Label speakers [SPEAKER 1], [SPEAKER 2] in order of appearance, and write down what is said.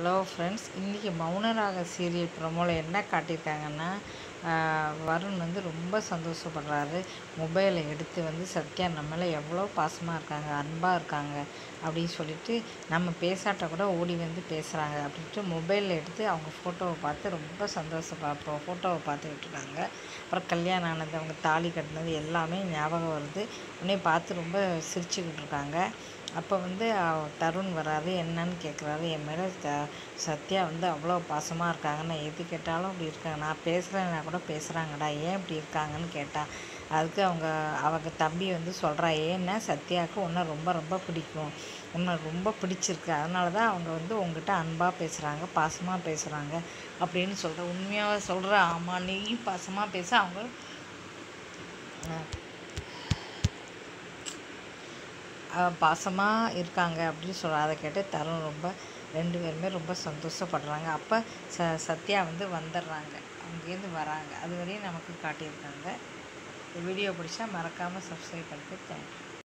[SPEAKER 1] Hello friends இன்றைக்கி Mounaraga serial ப்ரமோவில் என்ன காட்டியிருக்காங்கன்னா வருண் வந்து ரொம்ப சந்தோஷப்படுறாரு. மொபைலை எடுத்து வந்து சத்யா நம்ம மேலே எவ்வளோ பாசமாக இருக்காங்க அன்பாக இருக்காங்க அப்படின்னு சொல்லிட்டு நம்ம பேசாட்ட கூட ஓடி வந்து பேசுகிறாங்க அப்படின்ட்டு மொபைலில் எடுத்து அவங்க ஃபோட்டோவை பார்த்து ரொம்ப சந்தோஷப்பா இப்போ ஃபோட்டோவை பார்த்துக்கிட்டு இருக்காங்க. அப்புறம் கல்யாணம் ஆனது அவங்க தாலி கட்டினது எல்லாமே ஞாபகம் வருது. உடனே பார்த்து ரொம்ப சிரிச்சுக்கிட்டு இருக்காங்க. அப்போ வந்து தருண் வராரு என்னன்னு கேட்குறாரு என் மேலே த சத்யா வந்து அவ்வளோ பாசமாக இருக்காங்க. நான் எது கேட்டாலும் அப்படி இருக்காங்க. நான் பேசுகிறேன்னா கூட பேசுகிறாங்கடா ஏன் இப்படி இருக்காங்கன்னு கேட்டான் அதுக்கு அவங்க அவங்க தம்பி வந்து சொல்கிறா ஏன்னா சத்யாவுக்கு உன்னை ரொம்ப ரொம்ப பிடிக்கும். உன்னை ரொம்ப பிடிச்சிருக்கு. அதனால தான் அவங்க வந்து உங்ககிட்ட அன்பாக பேசுகிறாங்க பாசமாக பேசுகிறாங்க அப்படின்னு சொல்கிற உண்மையாக சொல்கிற ஆமாம் நீயும் பாசமாக பேச. அவங்க பாசமாக இருக்காங்க அப்படின்னு சொல்கிற அதை கேட்டு தருண் ரொம்ப ரெண்டு பேருமே ரொம்ப சந்தோஷப்படுறாங்க. அப்போ ச சத்யா வந்து வந்துடுறாங்க. அங்கேருந்து வராங்க. அது வரையும் நமக்கு காட்டியிருக்காங்க. வீடியோ பிடிச்சா மறக்காமல் சப்ஸ்கிரைப் பண்ணிட்டு தேங்க்யூ